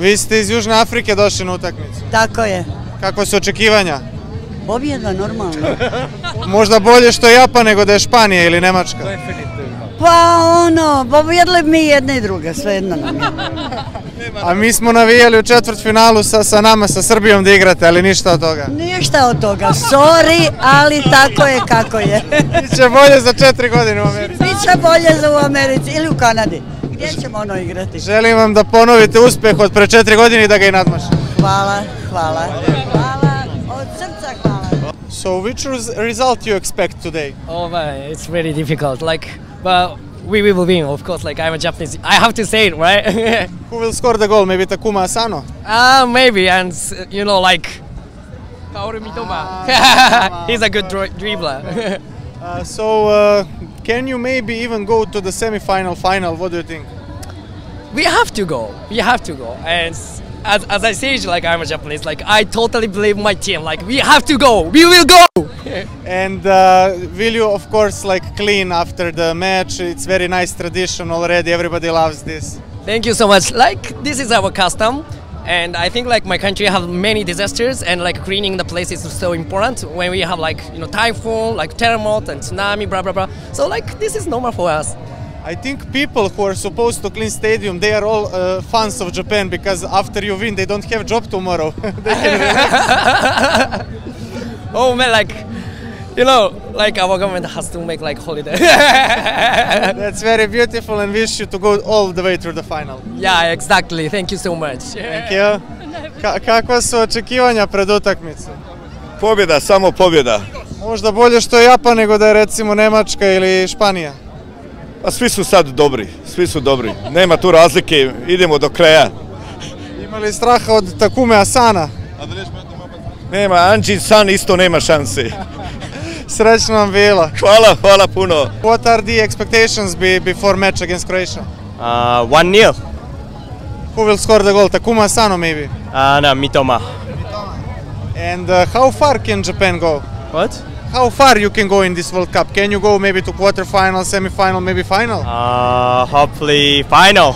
Vi ste iz Južne Afrike došli na utakmicu. Tako je. Kakva su očekivanja? Pobjeda normalno. Možda bolje što je Japan nego da je Španija ili Nemačka. Pa ono, pobjedili bi mi jedne i druge, svejedno nam je. A mi smo navijali u četvrtfinalu sa, sa nama, sa Srbijom da igrate, ali ništa od toga. Ništa od toga, sorry, ali tako je kako je. Biće bolje za četiri godine u Americi. Biće bolje za u Americi ili u Kanadi. Gdje ćemo ono igrati? Želim vam da ponovite uspjeh od pre četiri godine i da ga i nadmašite. Hvala, hvala. Hvala, od srca hvala. So which res- result you expect today? Oh man, it's very difficult. Like, but we will win, of course. Like I'm a Japanese, I have to say it, right? Who will score the goal? Maybe Takuma Asano? Ah, maybe, and uh, you know, like Kaoru Mitoma. He's a good dribbler. Uh, so uh, can you maybe even go to the semi-final final? What do you think? we have to go. We have to go. And as, as I say, like I'm a Japanese, like I totally believe my team. Like we have to go. We will go. And uh, will you, of course, like clean after the match? It's very nice tradition already. Everybody loves this. Thank you so much. Like this is our custom, and I think like my country have many disasters, and like cleaning the place is so important when we have like you know typhoon, like terremote and tsunami, blah blah blah. So like this is normal for us. I think people who are supposed to clean stadium, they are all uh, fans of Japan because after you win, they don't have job tomorrow. They can relax. Oh man, like you know, like our government has to make like holiday. That's very beautiful and wish you to go all the way through the final. yeah, exactly. Thank you so much. Thank you. Ka- kakva su očekivanja pred utakmicu? Pobjeda, samo pobjeda. Možda bolje što je Japan nego da je recimo Nemačka ili Španija. A svi su sad dobri, svi su dobri. Nema tu razlike, idemo do kraja. Imali straha od Takume Asana. Nema, Anđin San isto nema šanse. Srećno vam bilo. Hvala, hvala puno. What are the expectations be, before match against Croatia? Uh, one nil. Who will score the goal? Takuma Asano maybe. Uh, no, Mitoma. And uh, how far can Japan go? What? How far you can go in this World Cup? Can you go maybe to quarterfinal, semi-final, maybe final? Uh, hopefully final.